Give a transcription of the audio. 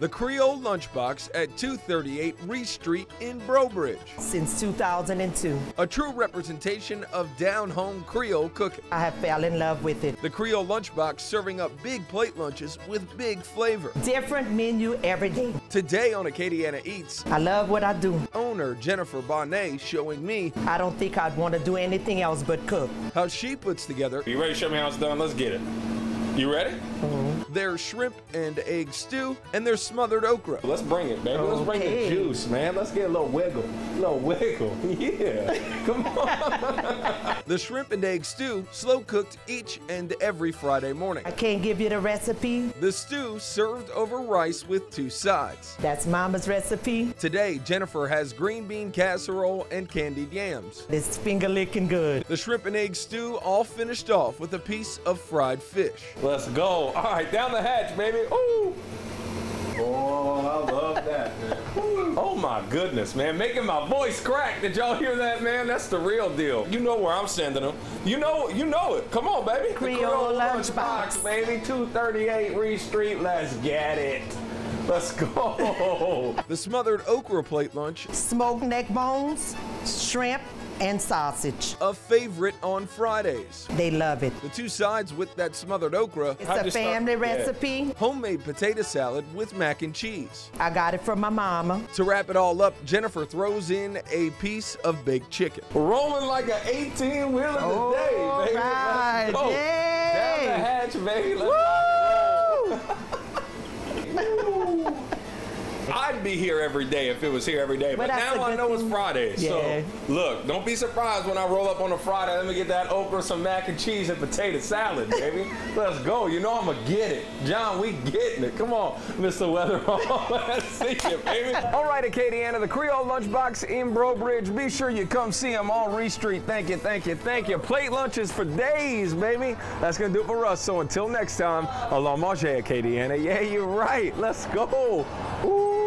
The Creole Lunchbox at 238 Rees Street in Breaux Bridge. Since 2002, A true representation of down home Creole cooking. I have fell in love with it. The Creole Lunchbox serving up big plate lunches with big flavor. Different menu every day. Today on Acadiana Eats, I love what I do. owner Jennifer Bonnet showing me I don't think I'd want to do anything else but cook. how she puts together You ready to show me how it's done? Let's get it. You ready? Mm-hmm. Their shrimp and egg stew and their smothered okra. Let's bring it, baby. Let's bring the juice, man. Let's get a little wiggle. A little wiggle. Yeah. Come on. The shrimp and egg stew slow cooked each and every Friday morning. I can't give you the recipe. The stew served over rice with two sides. That's Mama's recipe. Today, Jennifer has green bean casserole and candied yams. It's finger licking good. The shrimp and egg stew all finished off with a piece of fried fish. Let's go. All right, down the hatch, baby. Ooh. Oh, I love that, man. Oh my goodness, man. Making my voice crack. Did y'all hear that, man? That's the real deal. You know where I'm sending them. You know, you know it. Come on, baby. The Creole Lunchbox. baby. 238 Reed Street. Let's get it. Let's go. The smothered okra plate lunch, Smoked neck bones, shrimp, and sausage. a favorite on Fridays. They love it. The two sides with that smothered okra, It's How'd a you start- family yeah. recipe. homemade potato salad with mac and cheese. I got it from my mama. To wrap it all up, Jennifer throws in a piece of baked chicken. Rolling like an 18 wheeler All today, baby. right, Let's go. yay. Down the hatch, baby. Let's rock and roll. I'd be here every day if it was here every day, but, But now I know it's. Friday. Yeah. So look, don't be surprised when I roll up on a Friday. Let me get that okra, some mac and cheese, and potato salad, baby. Let's go. You know I'm gonna get it, John. We getting it. Come on, Mr. Weatherall. Let's see it, baby. All right, Acadiana, the Creole Lunchbox in Breaux Bridge. Be sure you come see them on Reed Street. Thank you, thank you, thank you. Plate lunches for days, baby. That's going to do it for us. So until next time, allons manger, Acadiana. Yeah, you're right. Let's go. Ooh.